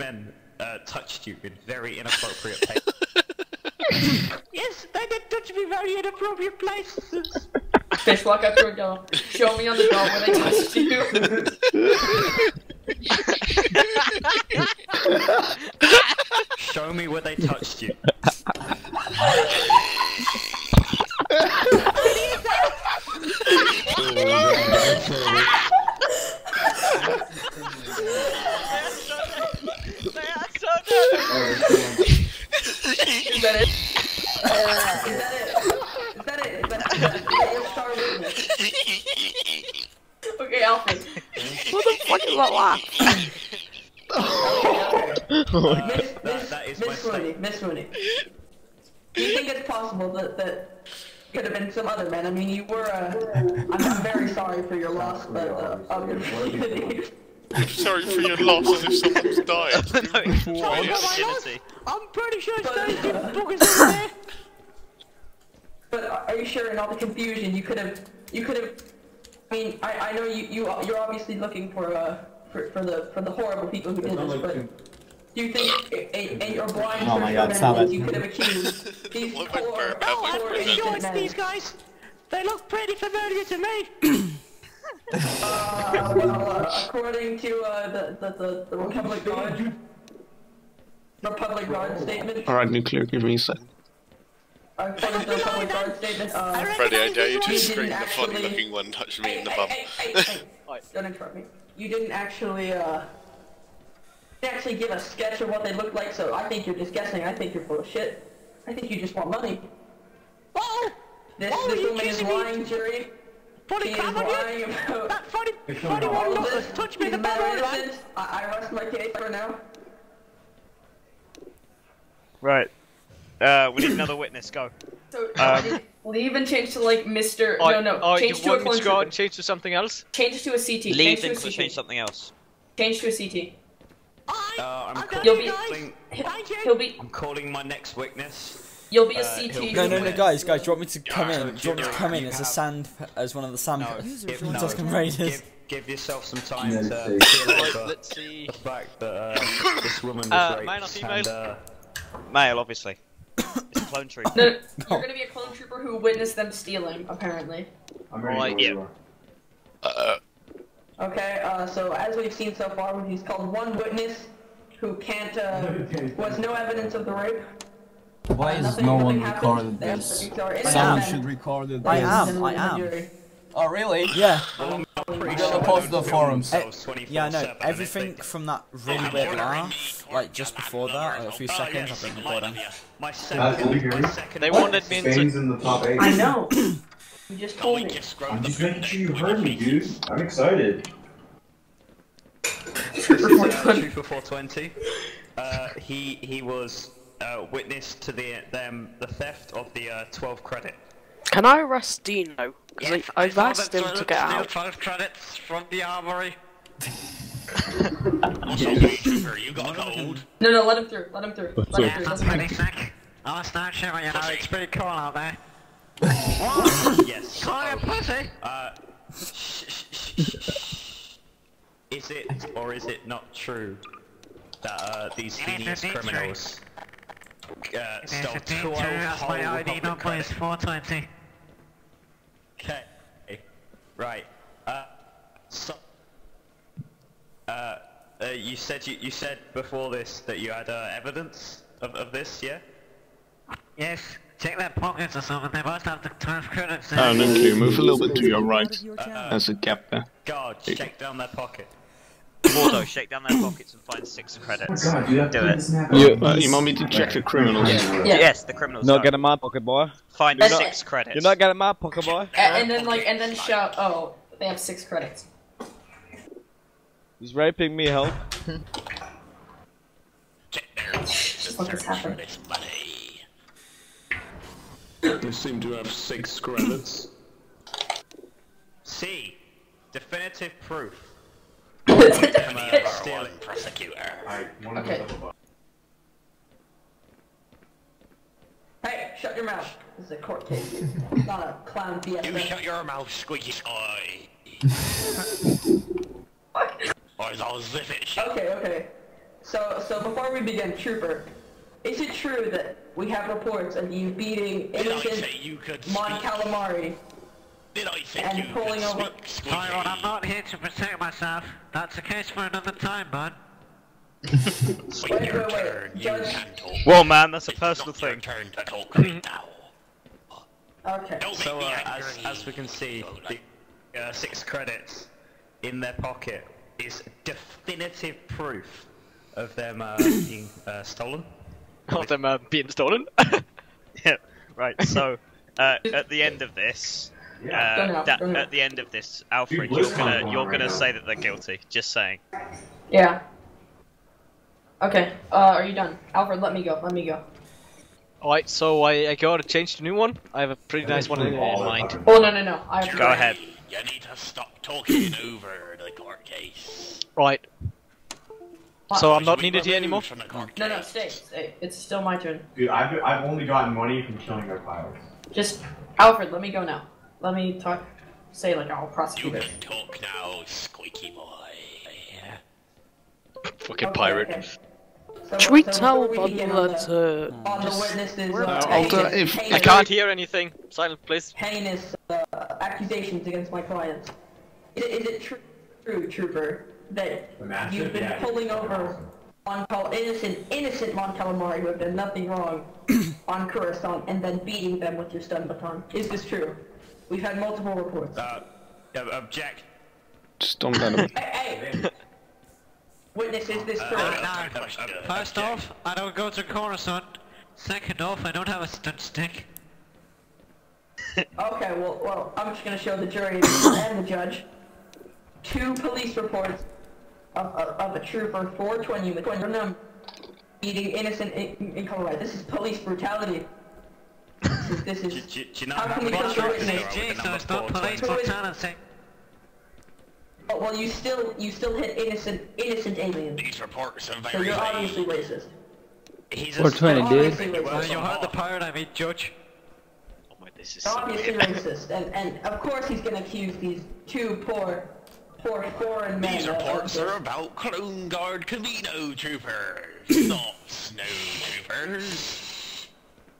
men uh, touched you in very inappropriate places. yes, they did touch me very inappropriate places. Fish walk up to a door. Show me on the door where they touched you. Show me where they touched you. Is that it? Is that it? Is that it? Is that, is that, is that your star witness? Okay, Alfred. What the fuck is that laugh? Miss, that- Miss, that is my Miss Rooney, Miss Rooney. Do you think it's possible that that could have been some other man? I mean, you were. Uh, I'm, I'm very sorry for your loss, but uh, of your virginity. Sorry for your loss as if someone's died. no, it's Oh, my my. I'm pretty sure it's But, those uh, buggers over there. But are you sure in all the confusion you could have you could have? I mean, I, I know you you you're obviously looking for uh for, for the for the horrible people who did this, but do you think in, in your blind Oh my for God, stop evidence it. you could have accused these Look like poor, Bert No, I'm poor pretty sure innocent it's men? these guys. They look pretty familiar to me. Uh, well, uh, according to uh, the, the, the, the Republic Guard, Republic Guard statement, Alright, nuclear, give me a sec. according to the Republic Guard statement, uh, Freddy, I dare you to You scream didn't the funny actually- looking one touched me hey, in the hey, bum. hey, hey, hey, don't interrupt me. You didn't actually, uh, didn't actually give a sketch of what they looked like, so I think you're just guessing. I think you're full of shit. I think you just want money. Oh, This, Oh, this you woman is accusing me? lying, jury. funny She crap on you. lying about That funny, funny one all look has touched me in the She's not bum all right. I, I rest my case for now. Right. Uh, we need another witness. Go. So, Um, leave and change to like Mr. Oh, no, no, oh, change you to a want me clone to go out and change to something else? Change to a CT. Leave change to and a CT. change something else. Change to a CT. I, Uh, I'm, I'm calling You'll be- guys. He'll be, I'm calling my next witness. you'll be a Uh, CT. No, no, no, guys, guys, do you want me to come Yeah, in? Do you want me to come in you as a have- sand, as one of the sand, No, give, no, Tusken Raiders? give, give yourself some time No, to feel over let's see. the fact that uh, this woman was Uh, raped. male or female? And, uh, Male, obviously. It's a clone tree. No, you're gonna be a clone trooper who witnessed them stealing, apparently. I'm ready Right, to yeah. Uh, Okay, uh, so as we've seen so far, he's called one witness who can't, uh, was no evidence of the rape. Why Uh, is nothing- no one recording recorded They're- this? they're Someone should record it. I am, I in the am. Jury. Oh, really? Yeah. well, I'm pretty We're sure gonna post don't the film forums. themselves 24/7, Yeah, no, and everything from that really weird laugh, like just before that, like a few Oh, seconds, I've been recording. My second, legal. my second. They wanted me Spain's to. in the top eight. I know. You just told we me. just grown I'm just food making sure you next heard me, dude. I'm excited. This is uh, Trooper 420. Uh, he he was uh, witness to the them the theft of the uh, 12 credit. Can I arrest Dino? Because I've asked him to get out. 12 credits from the armory. also, you got a cold. No, no, let him through. Let him through. Let him through. that's Doesn't matter. pretty sick. Oh, start showing you know, it's pretty cool out there. what? yes. Call it pussy. Uh, is it or is it not true that uh, these heinous criminals uh, stole 12 whole Republic credits? 420. Okay. Right. Uh, so, uh, uh, you said you, you said before this that you had uh, evidence of, of this, yeah? Yes, check their pockets or something. They must have the 12 credits there. uh, nuclear, move a little bit to your right. Uh, There's a gap there. God, shake down their pocket. Waldo, shake down their pockets and find six credits. god, you have Do it. put this map You, uh, you want me to check the criminals? Yeah. Yes, the criminals. Not get in my pocket, boy. Find You're six not- credits. You're not getting my pocket, boy. A- And then like, and then shout, oh, they have six credits. He's raping me, help. Check their What just happened? credits, buddy. They seem to have six credits. C. Definitive proof. I'm a stealing prosecutor. Alright, one of Okay. Hey, shut your mouth. This is a court case. It's not a clown You shut your mouth, squeaky eye. or they'll zip it. Okay, okay. So, so before we begin, Trooper, is it true that we have reports of you beating Did innocent say Mon? Calamari? Did I think and you pulling could over- speak, Squeaky? Tyrone, I'm not here to protect myself. That's a case for another time, bud. Wait Wait, wait, wait. turn, you Judge- can talk. Whoa, man, that's a It's personal not your thing. turn to talk right now. Okay. Don't So, uh, as, as we can see, the uh, six credits in their pocket is definitive proof of them uh, being uh, stolen. Of them uh, being stolen. Yeah, right. So, uh, at the end of this, Go uh, now, da- at the end of this, Alfred, you're gonna you're gonna say that they're guilty. Just saying. Yeah. Okay. Uh, are you done, Alfred? Let me go. Let me go. Alright, so I, I gotta change the new one. I have a pretty nice one in, in mind. Oh no no no! I have to Go ahead. You need to stop talking over the court case. Right. So I'm not needed here anymore? From the No no stay stay. It's still my turn. Dude, I've, I've only gotten money from killing our pilots. Just Alfred. Let me go now. Let me talk. Say like I'll You prosecute it. can talk now, squeaky boy. Fucking Okay, pirate. okay. So- Should we so tell before we them begin that the, uh, on the witnesses we're uh, taking- if- heinous, I can't hear anything. Silent, please. heinous uh, accusations against my clients? Is, is it true, true, Trooper, that The match you've been Yeah. pulling over Mon Cal- innocent, innocent Mon Calamari who have done nothing wrong on Coruscant and then beating them with your stun baton? Is this true? We've had multiple reports. Uh, ob- object. Just don't let him. hey, hey! Witness, is this true? Uh, no. First off, I don't go to Coruscant. Second off, I don't have a stunt stick. Okay, well, well, I'm just gonna show the jury and the judge two police reports of, of, of a trooper, 420 with them beating innocent in, in Colorado. This is police brutality. This is, this Do, is do, do you know How how can we many trust your troops there witness? are with Gee, the so number it's not 420? police Who is- brutality. oh, well, you still you still hit innocent innocent aliens. These reports are So very you're vague. obviously racist. He's a 420, dude. Obviously Well, racist. you heard the what? pirate I mean, Judge. Oh my, this is You're so obviously racist, and and of course he's gonna accuse these two poor poor foreign men. These of- of reports are about Clone Guard Kamino troopers, not snow troopers.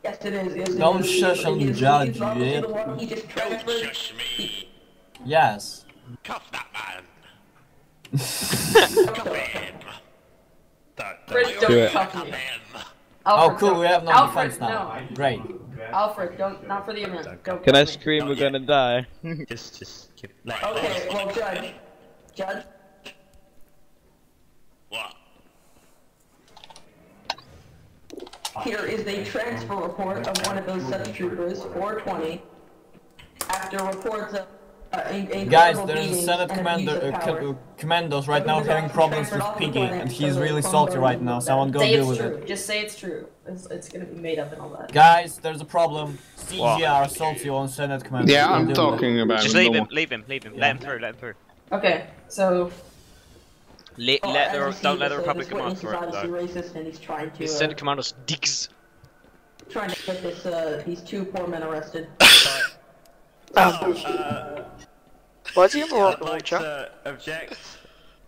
Yes, it is. Yes, it Don't is. shush on He the is- judge, he's obviously yeah. the one He just Don't transferred. shush me. Yes. Cuff that man. Cuff Alfred, him. Don't- don't- don't it. cuff Cuff me. Oh, cool. don't- We have no Alfred, defense now. no. Great. Alfred, don't. Not for the event. Don't Can I cuff me. scream we're gonna die? Just, just keep. Let, Okay, well, judge, judge. What? Here is the transfer report of one of those such troopers, 420. After reports of uh, in, in Guys, there's a beatings Senate commander, of uh, co- commandos right now having problems with Piggy, and he's really salty right now. Someone go Say deal it's with true. it. Just say it's true. It's, it's gonna be made up and all that. Guys, there's a problem. CGR salty on Senate commander. Yeah, I'm deal with it. talking about just leave him, leave him, leave him. Let him through, let him through. Okay, so Let, Oh, let the, don't let the this, uh, Republic this come on witness for it though. racist, and he's trying to He uh, sent Commandos dicks. trying to get this uh, these two poor men arrested. Um, why do you have a I'd like to object.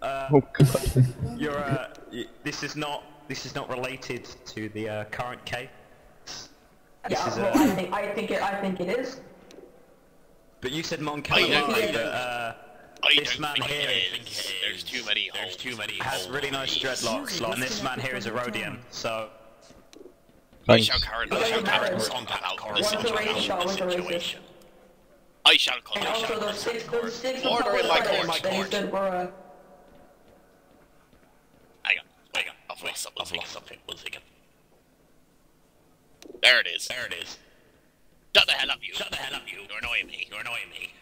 Uh, Oh god. you're, uh, y- this is not, this is not related to the uh, current case. This Yeah, is, well, uh, I think I think it I think it is. But you said Mon I don't Calamari, but uh, I This man think here. There's too many There's too many has really nice dreadlocks, like, and this man here is a Rodian, so I Thanks. shall current, It I shall doesn't matter. current contact One's a racist, one's a racist. I shall call And I shall those six Order in my court, my court. said were Hang on, hang on. I've lost something. I've lost something. One second. There it is. There it is. Shut the hell up, you. Shut the hell up, you. You're annoying me. You're annoying me.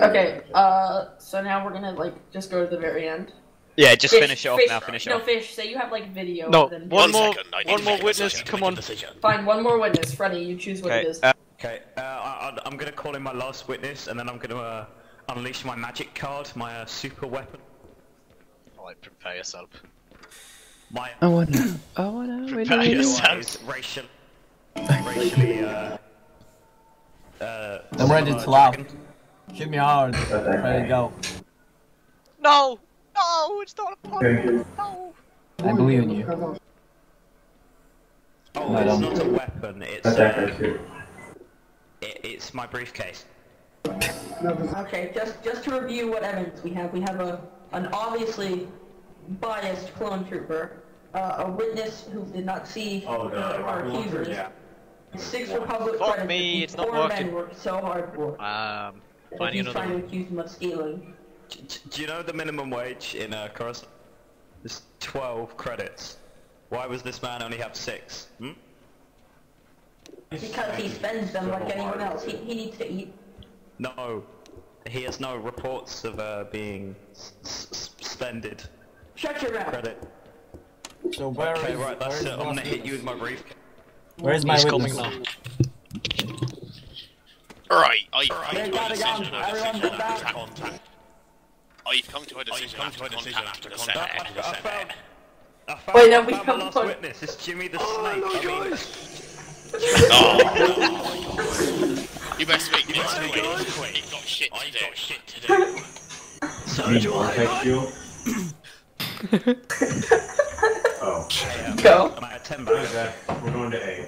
Okay, uh, so now we're gonna like just go to the very end. yeah, just Fish, finish it off fish, now. Finish it no, off. fish. Say you have like video. No, then one more, second, I need one to more make a witness. decision, Come make a on. decision. Fine, one more witness. Freddie, you choose what it Okay, is. uh, okay. Uh, I, I- I'm gonna call in my last witness, and then I'm gonna uh, unleash my magic card, my uh, super weapon, Alright, prepare yourself. my I wanna. I wanna. Prepare win. yourself. otherwise racial, racially. Uh, uh, I'm ready uh, to laugh. dragon. Hit me hard. Ready to go. No! No! No, it's not a pun. No. I believe in you. Oh, No, it's don't. a weapon. It's That's uh, it, it's my briefcase. Okay, just just to review what evidence we have, we have a an obviously biased clone trooper, uh, a witness who did not see Oh, the uh, our rocket accusers, Yeah. six Republic Fuck credits me, it's not four working. men worked so hard for. Um, that finding he's another trying to accuse them of stealing. D- d- do you know the minimum wage in uh, Coruscant? It's 12 credits. Why was this man only have six? Hmm? Because he spends them like anyone else. He, he needs to eat. No, he has no reports of uh, being s- s- spended Shut your mouth. credit. So where Okay, is- right, that's is it. I'm gonna hit you with my briefcase. Where is my He's witness? coming Right, I've come to a a decision after contact. I've come to a decision after contact the Senate. I, I found, I found, Wait, no, I we found the come last witness. It's Jimmy the oh, Snake. I mean, Oh, oh you best wait, you best wait. You've got shit to do. got shit to do. So do I. oh. Go. I'm at 10 back. We're going to A.